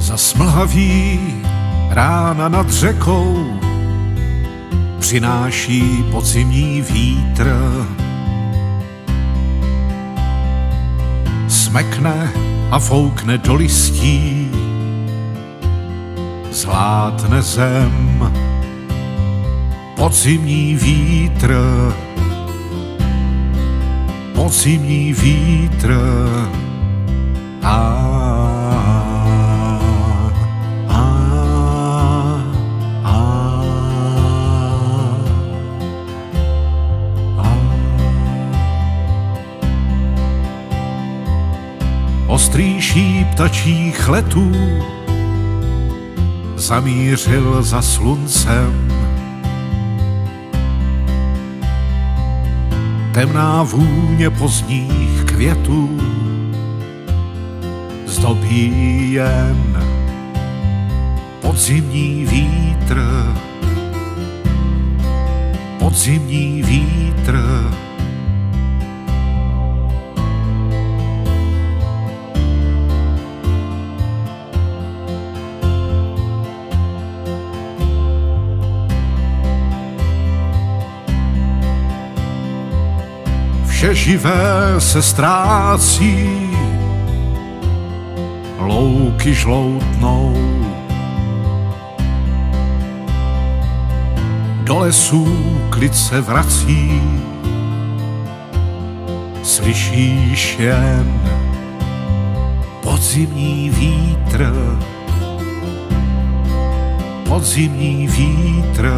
Zasmlhaví rána nad řekou přináší podzimní vítr. Smekne a foukne do listí, zlátne zem, podzimní vítr, podzimní vítr. Ostrý šíp tačích letů zamířil za sluncem. Temná vůně pozdních květů zdobí jen podzimní vítr, podzimní vítr. Vše živé se ztrácí, louky žloutnou. Do lesů klid se vrací, slyšíš jen podzimní vítr, podzimní vítr.